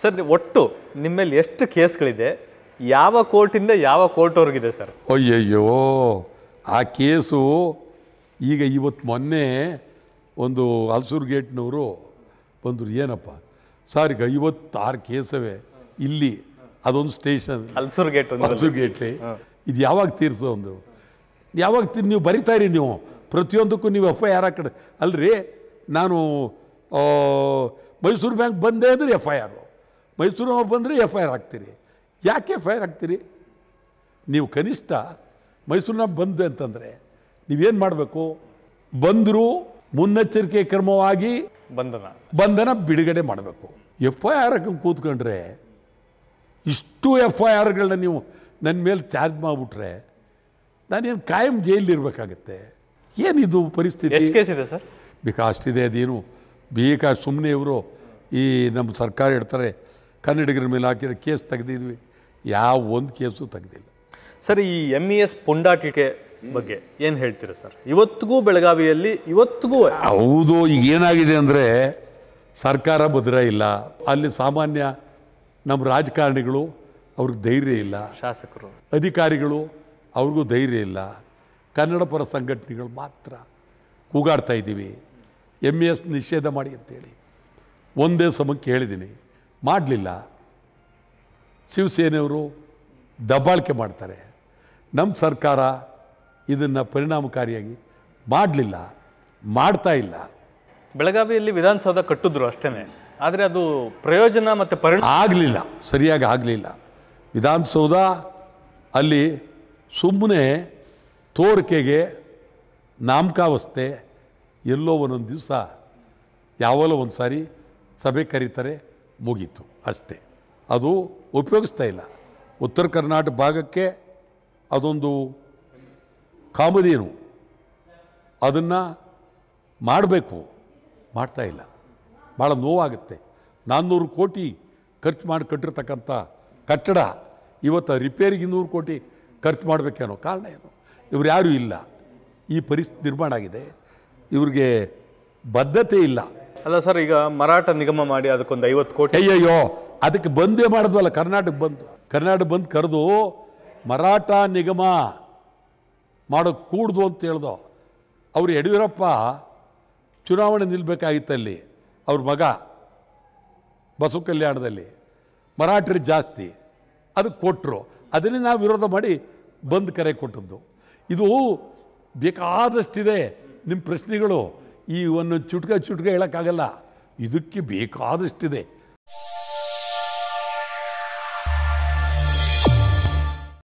Sir ನೀವು ಒಟ್ಟು ನಿಮ್ಮಲ್ಲಿ ಎಷ್ಟು ಕೇಸ್ಗಳಿದೆ? ಯಾವ ಕೋರ್ಟಿಂದ ಯಾವ ಕೋರ್ಟ್ವರೆಗಿದೆ ಸರ್? ಅಯ್ಯಯ್ಯೋ ಆ ಕೇಸು ಈಗ ಇವತ್ತು ಮೊನ್ನೆ ಒಂದು ಹಲ್ಸೂರು ಗೇಟ್ನವರು ಬಂದರು. ಏನಪ್ಪ? ಸರ್ ಈಗ ಐವತ್ತಾರು ಕೇಸವೆ ಇಲ್ಲಿ ಅದೊಂದು ಸ್ಟೇಷನ್. ಹಲ್ಸೂರ್ ಗೇಟ್ ಅಲ್ಸೂರ್ ಹಲ್ಸೂರು ಗೇಟ್ಲಿ. ಇದು ಯಾವಾಗ ತೀರ್ಸೋ ಒಂದು ಯಾವಾಗ ನೀವು ಬರಿತಾಯಿರಿ ಇರಿ ನೀವು. ಪ್ರತಿಯೊಂದಕ್ಕೂ ನೀವು ಎಫ್ ಐ ಆರ್ ಹಾಕಡೆ ಅಲ್ರಿ? ನಾನು ಮೈಸೂರು ಬ್ಯಾಂಕ್ ಬಂದೆ ಅಂದರೆ ಎಫ್ ಐ ಆರು ಮೈಸೂರಿನವ್ರು ಬಂದರೆ ಎಫ್ ಐ ಆರ್ ಹಾಕ್ತೀರಿ. ಯಾಕೆ ಎಫ್ ಐ ಆರ್ ಹಾಕ್ತೀರಿ? ನೀವು ಕನಿಷ್ಠ ಮೈಸೂರಿನ ಬಂದೆ ಅಂತಂದರೆ ನೀವೇನು ಮಾಡಬೇಕು? ಬಂದರೂ ಮುನ್ನೆಚ್ಚರಿಕೆ ಕ್ರಮವಾಗಿ ಬಂಧನ. ಬಂಧನ ಬಿಡುಗಡೆ ಮಾಡಬೇಕು. ಎಫ್ ಐ ಆರ್ ಹಾಕಿ ಕೂತ್ಕೊಂಡ್ರೆ ಇಷ್ಟು ಎಫ್ ಐ ಆರ್ಗಳನ್ನ ನೀವು ನನ್ನ ಮೇಲೆ ಚಾರ್ಜ್ ಮಾಡಿಬಿಟ್ರೆ ನಾನೇನು ಕಾಯಂ ಜೈಲಿರ್ಬೇಕಾಗತ್ತೆ ಏನಿದು ಪರಿಸ್ಥಿತಿ? ಎಷ್ಟು ಕೇಸ್ ಇದೆ ಸರ್? ಬೇಕಾ ಇದೆ ಅದೇನು? ಬೇಕಾ ಸುಮ್ಮನೆ ಇವರು ಈ ನಮ್ಮ ಸರ್ಕಾರ ಇಡ್ತಾರೆ ಕನ್ನಡಿಗರ ಮೇಲೆ ಹಾಕಿರೋ ಕೇಸ್ ತೆಗೆದಿದ್ವಿ. ಯಾವ ಒಂದು ಕೇಸು ತೆಗೆದಿಲ್ಲ. ಸರ್ ಈ ಎಂ ಇ ಎಸ್ ಪುಂಡಾಟಿಕೆ ಬಗ್ಗೆ ಏನು ಹೇಳ್ತೀರಾ ಸರ್? ಇವತ್ತಿಗೂ ಬೆಳಗಾವಿಯಲ್ಲಿ ಇವತ್ತಿಗೂ ಹೌದು ಈಗ ಏನಾಗಿದೆ ಅಂದರೆ ಸರ್ಕಾರ ಭದ್ರ ಇಲ್ಲ. ಅಲ್ಲಿ ಸಾಮಾನ್ಯ ನಮ್ಮ ರಾಜಕಾರಣಿಗಳು ಅವ್ರಿಗೆ ಧೈರ್ಯ ಇಲ್ಲ. ಶಾಸಕರು. ಅಧಿಕಾರಿಗಳು ಅವ್ರಿಗೂ ಧೈರ್ಯ ಇಲ್ಲ. ಕನ್ನಡ ಪರ ಸಂಘಟನೆಗಳು ಮಾತ್ರ ಕೂಗಾಡ್ತಾ ಇದ್ದೀವಿ. ಎಂ ಎಸ್ ನಿಷೇಧ ಮಾಡಿ ಅಂತೇಳಿ. ಒಂದೇ ಸಮಕ್ಕೆ ಹೇಳಿದ್ದೀನಿ. ಮಾಡಲಿಲ್ಲ. ಶಿವಸೇನೆಯವರು ದಬ್ಬಾಳಿಕೆ ಮಾಡ್ತಾರೆ. ನಮ್ಮ ಸರ್ಕಾರ ಇದನ್ನು ಪರಿಣಾಮಕಾರಿಯಾಗಿ ಮಾಡಲಿಲ್ಲ ಮಾಡ್ತಾ ಇಲ್ಲ. ಬೆಳಗಾವಿಯಲ್ಲಿ ವಿಧಾನಸೌಧ ಕಟ್ಟಿದ್ರು ಅಷ್ಟೇ ಆದರೆ ಅದು ಪ್ರಯೋಜನ ಮತ್ತು ಪರಿಣಾಮ ಆಗಲಿಲ್ಲ ಸರಿಯಾಗಿ ಆಗಲಿಲ್ಲ. ವಿಧಾನಸೌಧ ಅಲ್ಲಿ ಸುಮ್ಮನೆ ತೋರಿಕೆಗೆ ನಾಮಕಾವಸ್ಥೆ ಎಲ್ಲೋ ಒಂದೊಂದು ದಿವಸ ಯಾವಲ್ಲೋ ಒಂದು ಸಾರಿ ಸಭೆ ಕರೀತಾರೆ. ಮುಗೀತು ಅಷ್ಟೇ. ಅದು ಉಪಯೋಗಿಸ್ತಾ ಇಲ್ಲ. ಉತ್ತರ ಕರ್ನಾಟಕ ಭಾಗಕ್ಕೆ ಅದೊಂದು ಕಾಮಧೇನು ಅದನ್ನು ಮಾಡಬೇಕು. ಮಾಡ್ತಾ ಇಲ್ಲ. ಭಾಳ ನೋವಾಗುತ್ತೆ. ನಾನ್ನೂರು ಕೋಟಿ ಖರ್ಚು ಮಾಡಿ ಕಟ್ಟಿರ್ತಕ್ಕಂಥ ಕಟ್ಟಡ, ಇವತ್ತು ರಿಪೇರಿಗೆ ಇನ್ನೂರು ಕೋಟಿ ಖರ್ಚು ಮಾಡಬೇಕೇನೋ ಕಾರಣ ಏನು? ಇವ್ರು ಯಾರೂ ಇಲ್ಲ. ಈ ಪರಿಸ್ಥಿತಿ ನಿರ್ಮಾಣ ಆಗಿದೆ. ಇವ್ರಿಗೆ ಬದ್ಧತೆ ಇಲ್ಲ. ಅಲ್ಲ ಸರ್, ಈಗ ಮರಾಠ ನಿಗಮ ಮಾಡಿ ಅದಕ್ಕೊಂದು ಐವತ್ತು ಕೋಟಿ. ಅಯ್ಯಯ್ಯೋ, ಅದಕ್ಕೆ ಬಂದೇ ಮಾಡಿದ್ವಲ್ಲ ಕರ್ನಾಟಕ ಬಂದು. ಕರ್ನಾಟಕ ಬಂದು ಕರೆದು ಮರಾಠ ನಿಗಮ ಮಾಡೋಕ್ಕೆ ಕೂಡ್ದು ಅಂತ ಹೇಳ್ದು, ಅವ್ರು ಯಡಿಯೂರಪ್ಪ ಚುನಾವಣೆ ನಿಲ್ಲಬೇಕಾಗಿತ್ತಲ್ಲಿ ಅವ್ರ ಮಗ ಬಸವ ಕಲ್ಯಾಣದಲ್ಲಿ. ಮರಾಠರು ಜಾಸ್ತಿ, ಅದಕ್ಕೆ ಕೊಟ್ಟರು ಅದನ್ನೇ ನಾವು ವಿರೋಧ ಮಾಡಿ ಬಂದು ಕರೆ ಕೊಟ್ಟದ್ದು. ಇದು ಬೇಕಾದಷ್ಟಿದೆ ನಿಮ್ಮ ಪ್ರಶ್ನೆಗಳು. ಈ ಒಂದು ಚುಟ್ಕ ಚುಟ್ಕ ಹೇಳೋಕ್ಕಾಗಲ್ಲ. ಇದಕ್ಕೆ ಬೇಕಾದಷ್ಟಿದೆ.